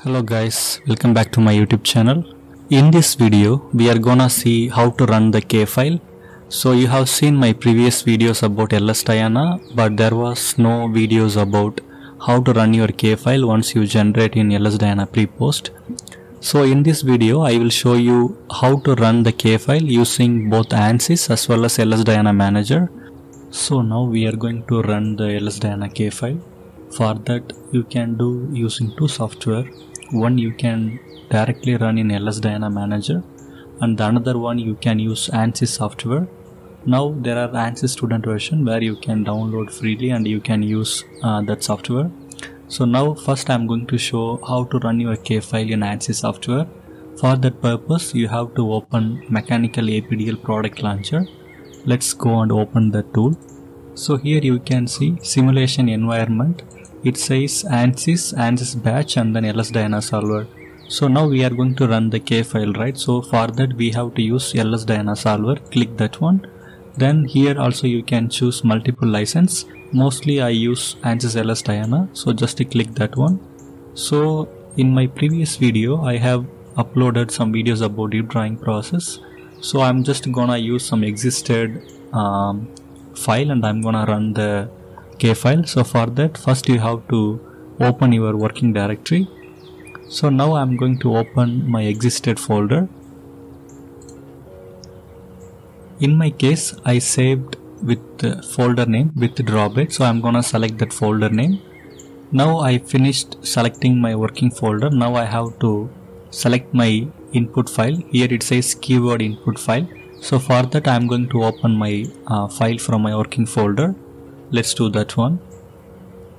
Hello guys, welcome back to my YouTube channel. In this video, we are gonna see how to run the K file. So you have seen my previous videos about LS-DYNA, but there was no videos about how to run your K file once you generate in LS-DYNA pre-post. So in this video, I will show you how to run the K file using both ANSYS as well as LS-DYNA Manager. So now we are going to run the LS-DYNA K file. For that, you can do using two software. One you can directly run in LS-DYNA Manager, and the another one you can use ANSYS software. Now there are ANSYS student version where you can download freely and you can use uh, that software. So now first I'm going to show how to run your K file in ANSYS software. For that purpose, you have to open Mechanical APDL product launcher. Let's go and open the tool. So here you can see simulation environment. It says ANSYS, ANSYS batch and then LS-DYNA solver. So now we are going to run the K file, right? So for that we have to use LS-DYNA solver. Click that one. Then here also you can choose multiple license. Mostly I use ANSYS LS-DYNA. So just click that one. So in my previous video I have uploaded some videos about deep drawing process. So I'm just gonna use some existed um, file and I'm gonna run the K file. So for that first you have to open your working directory. So now I'm going to open my existed folder. In my case I saved with the folder name with drawbait so I'm gonna select that folder name. Now I finished selecting my working folder. Now I have to select my input file. Here it says keyword input file. So for that I'm going to open my uh, file from my working folder. Let's do that one.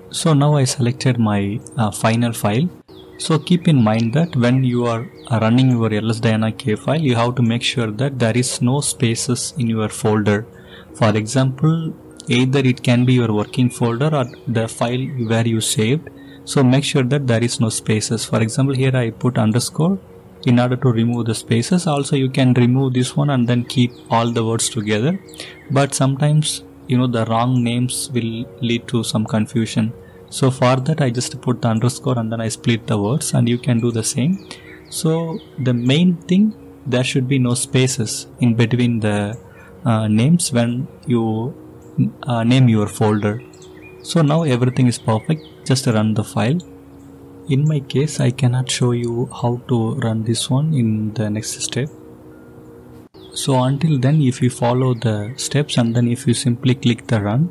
So now I selected my uh, final file. So keep in mind that when you are running your LS-DYNA K file, you have to make sure that there is no spaces in your folder. For example, either it can be your working folder or the file where you saved. So make sure that there is no spaces. For example, here I put underscore in order to remove the spaces. Also, you can remove this one and then keep all the words together. But sometimes, you know, the wrong names will lead to some confusion. So for that, I just put the underscore and then I split the words and you can do the same. So the main thing, there should be no spaces in between the uh, names when you uh, name your folder. So now everything is perfect. Just run the file. In my case, I cannot show you how to run this one in the next step. So until then, if you follow the steps and then if you simply click the run,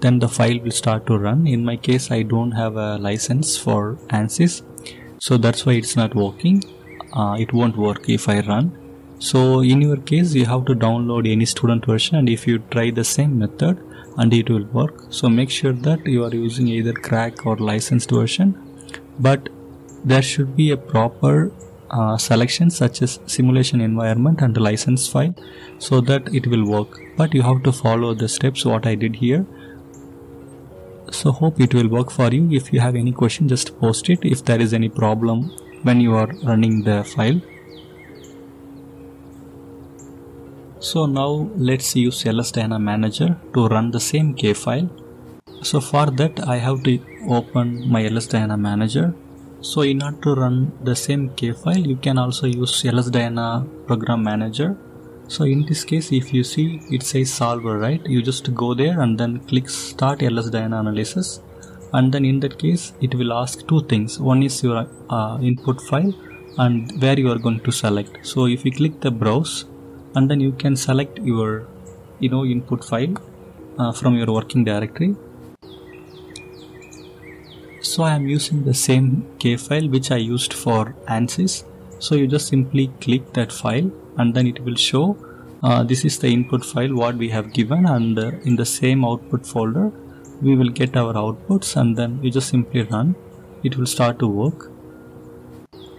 then the file will start to run. In my case, I don't have a license for ANSYS, so that's why it's not working. Uh, it won't work if I run. So in your case, you have to download any student version and if you try the same method and it will work. So make sure that you are using either crack or licensed version but there should be a proper uh, selection such as simulation environment and license file so that it will work. But you have to follow the steps what I did here. So hope it will work for you. If you have any question just post it. If there is any problem when you are running the file. So now let's use LS-DYNA manager to run the same K file. So for that I have to open my LS-DYNA manager so in order to run the same K file you can also use LS-DYNA program manager. So in this case if you see it says solver right? You just go there and then click start LS-DYNA analysis. And then in that case it will ask two things. One is your uh, input file and where you are going to select. So if you click the browse and then you can select your you know input file uh, from your working directory so I am using the same K file which I used for ANSYS. So you just simply click that file and then it will show uh, this is the input file what we have given and uh, in the same output folder we will get our outputs and then you just simply run. It will start to work.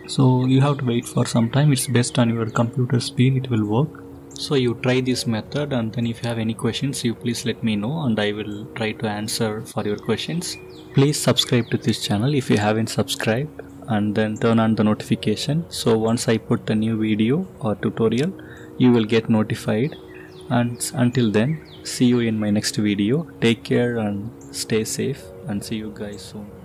So you have to wait for some time. It's based on your computer speed. It will work so you try this method and then if you have any questions you please let me know and I will try to answer for your questions. Please subscribe to this channel if you haven't subscribed and then turn on the notification. So once I put a new video or tutorial you will get notified. And until then see you in my next video. Take care and stay safe and see you guys soon